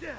Yeah!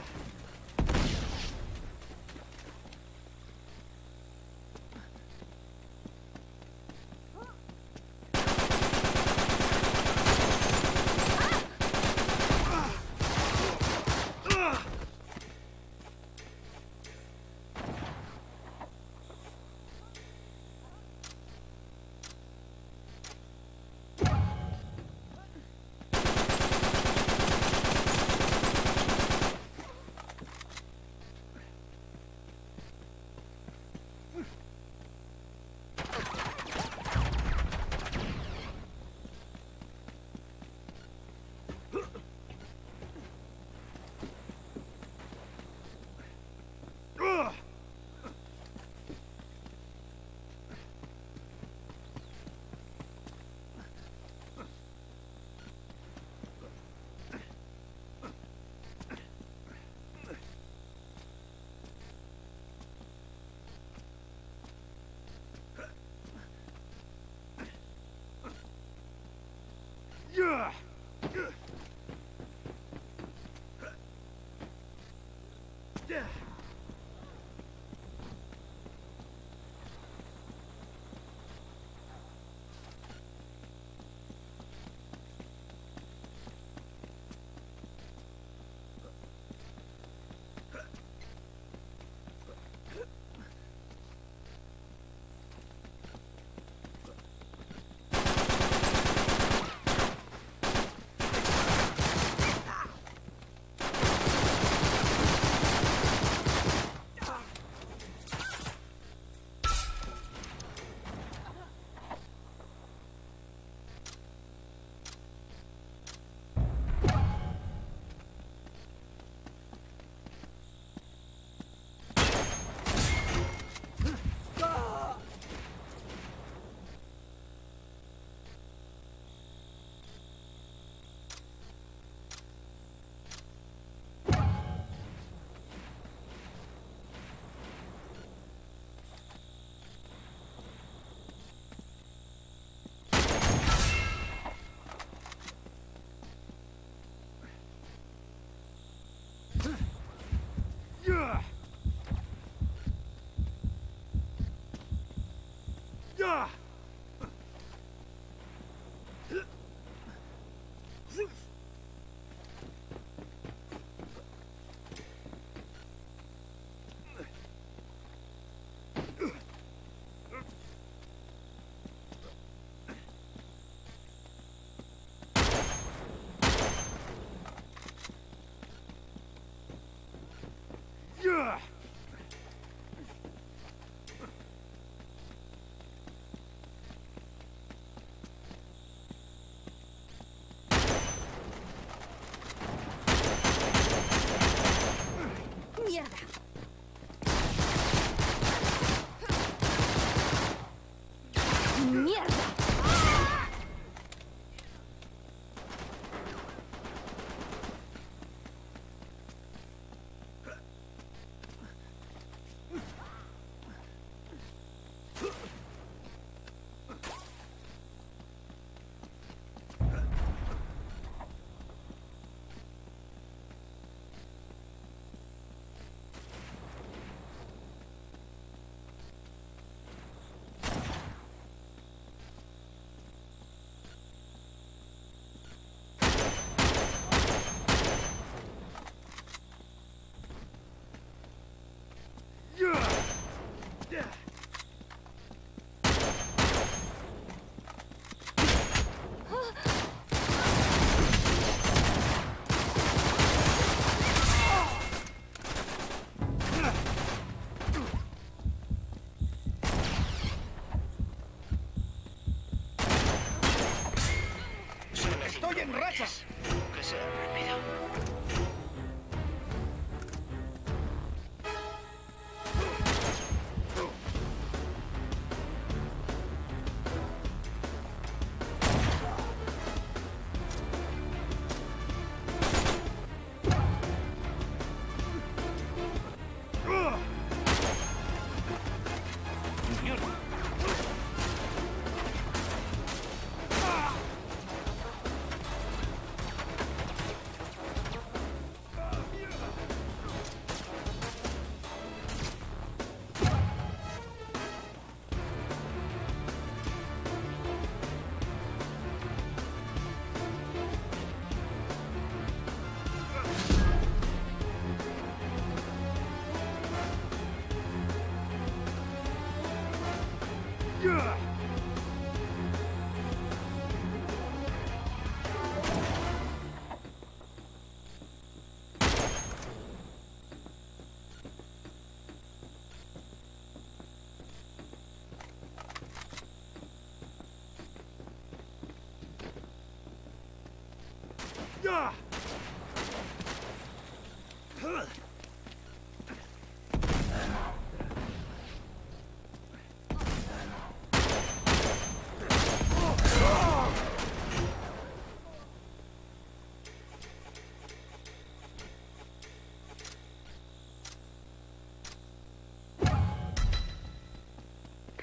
Yeah! ¡Mierda!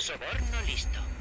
Soborno listo.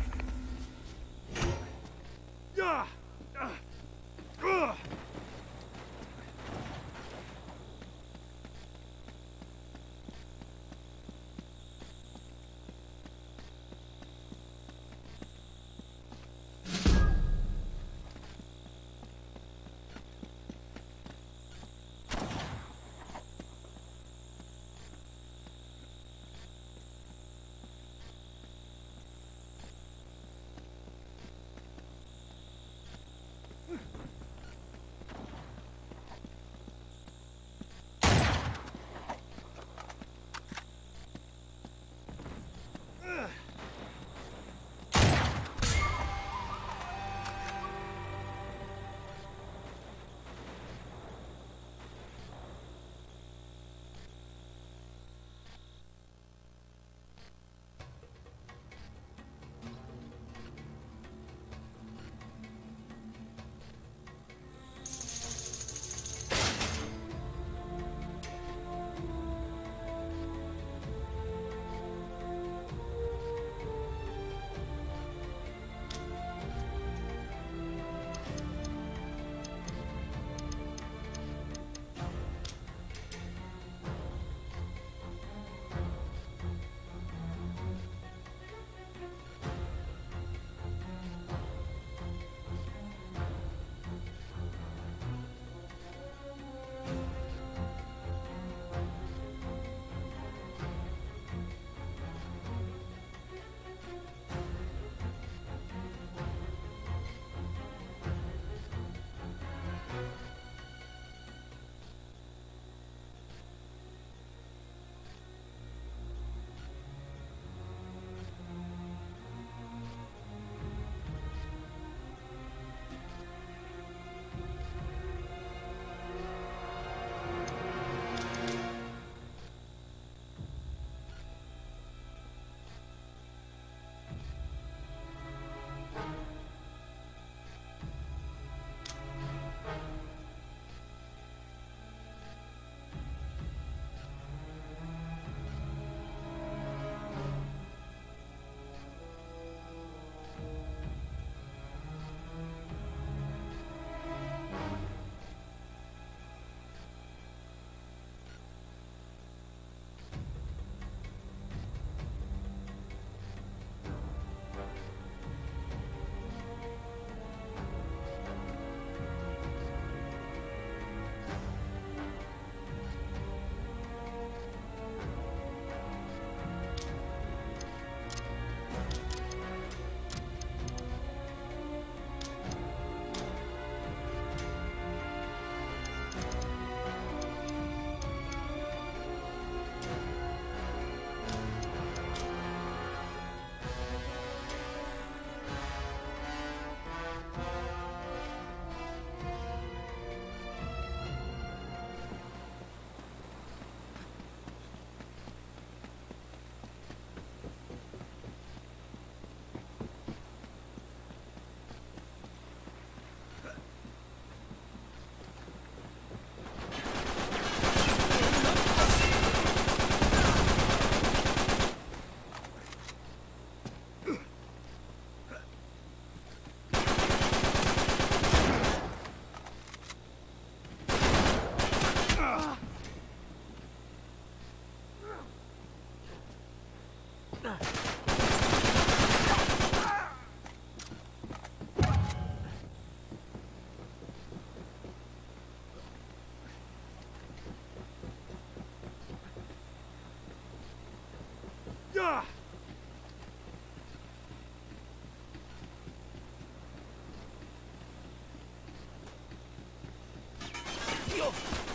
ろ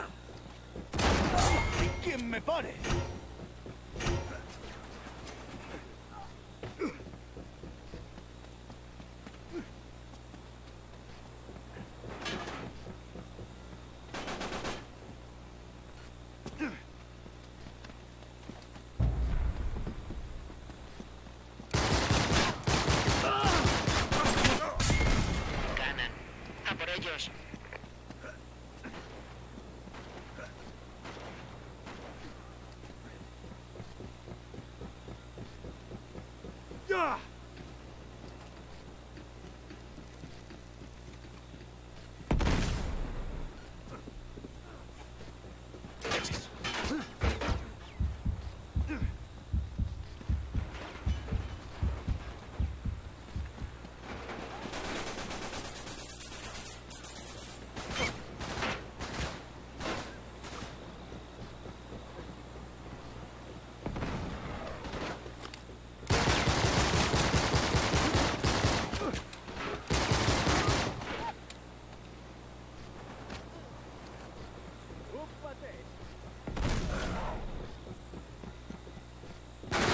¿Quién me pare? Ganan. A por ellos. ¡Leches!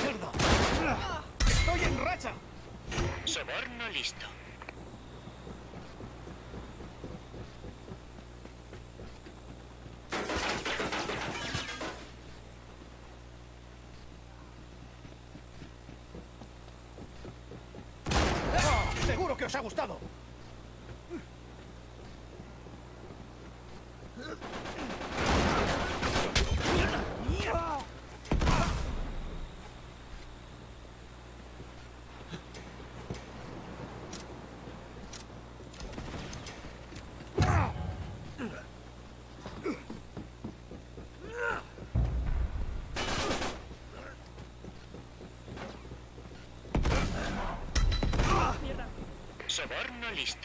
¡Mierda! ¡Estoy en racha! Soborno listo. ¡Seguro que os ha gustado! Soborno listo.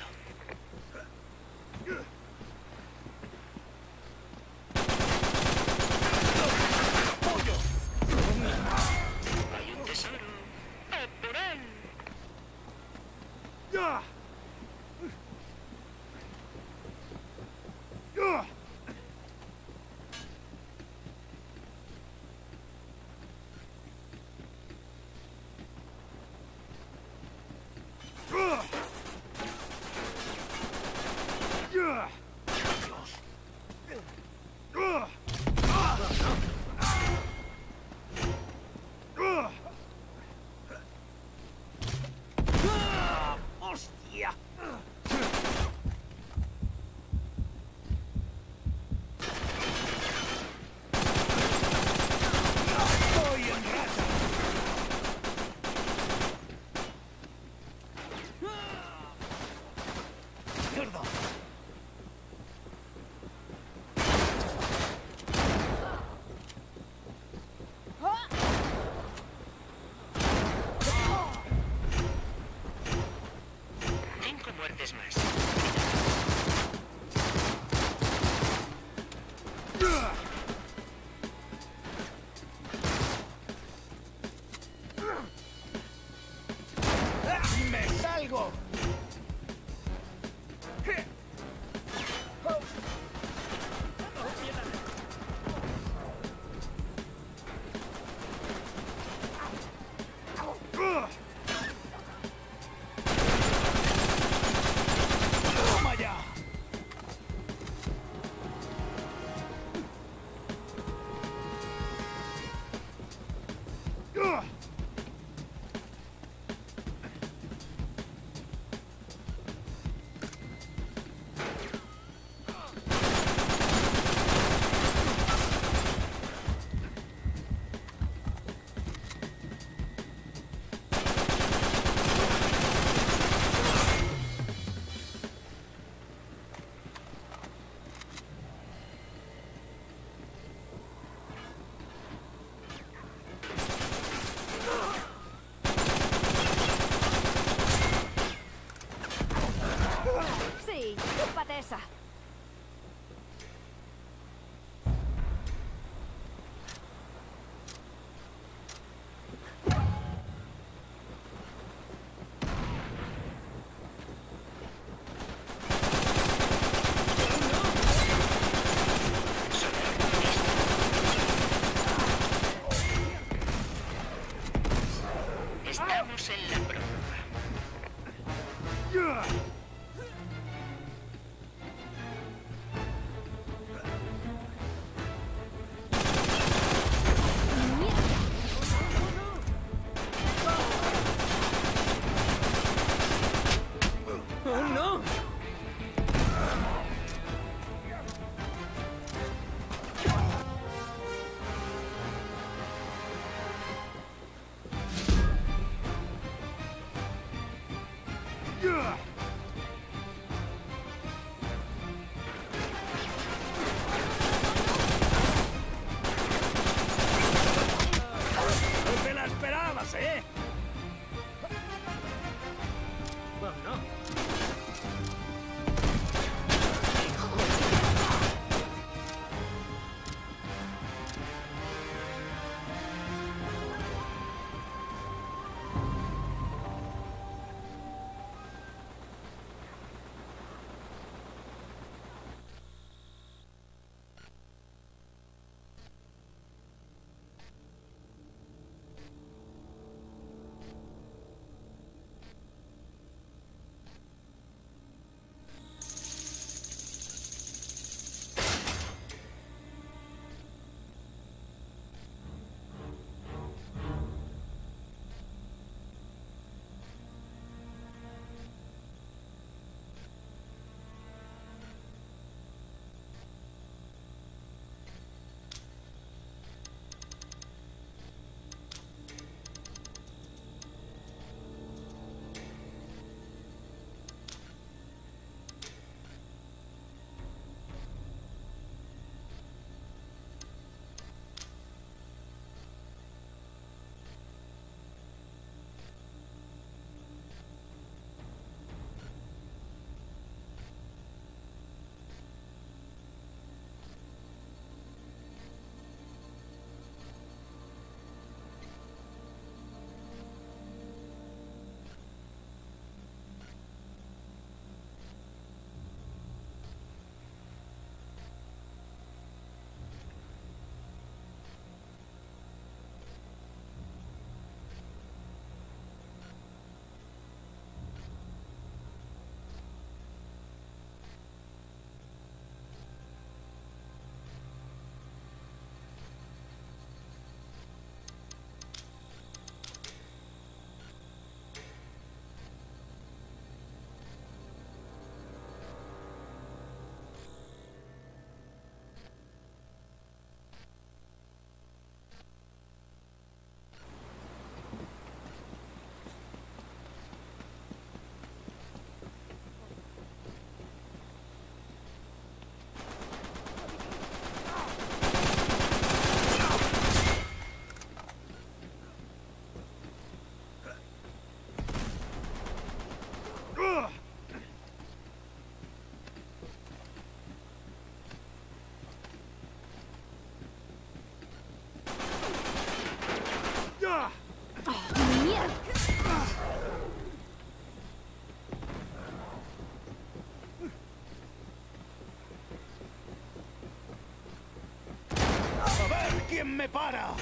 ¿Quién me para?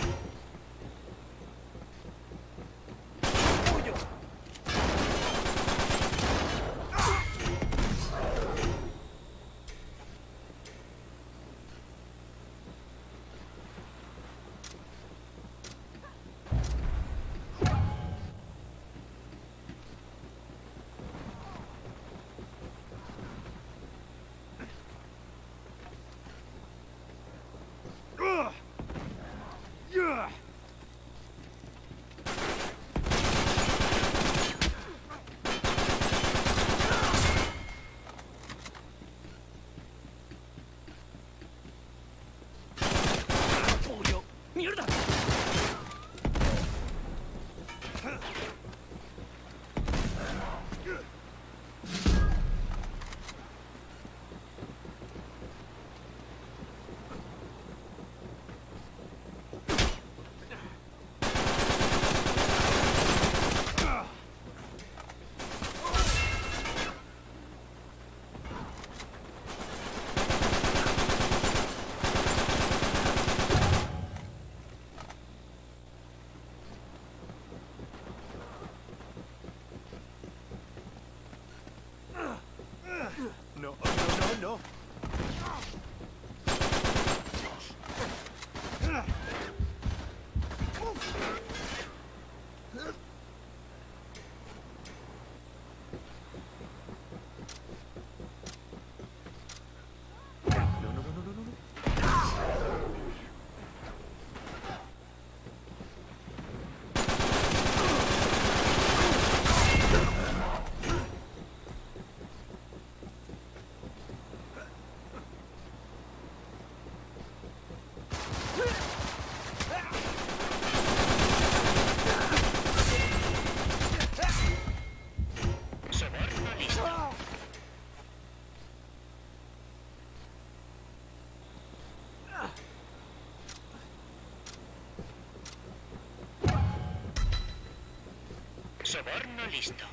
Soborno listo.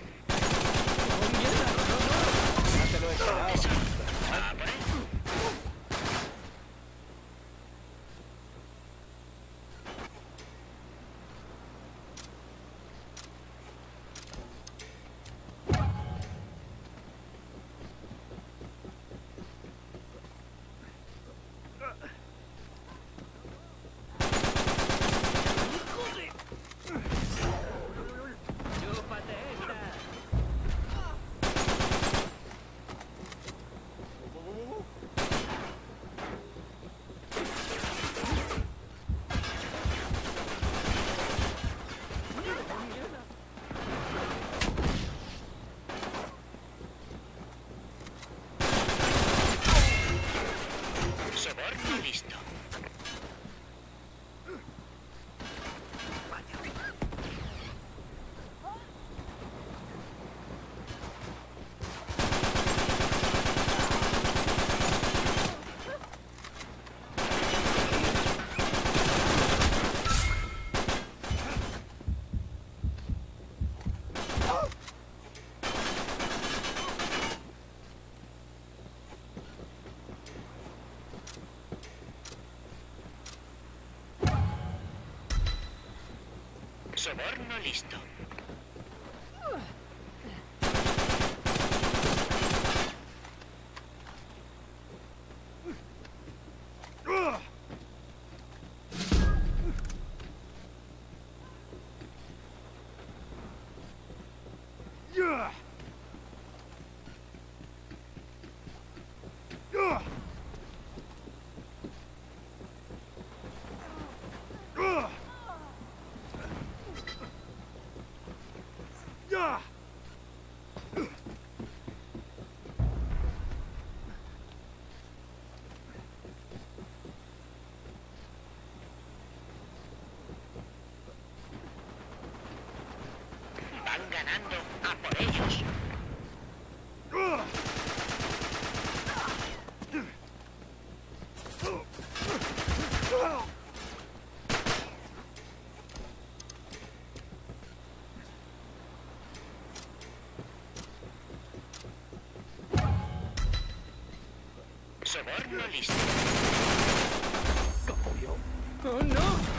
Ya te lo he esperado. Eso. ¿A por él? Soborno listo. Soborno listo. A por ellos. Soborno listo. Capullo. ¡Oh, no!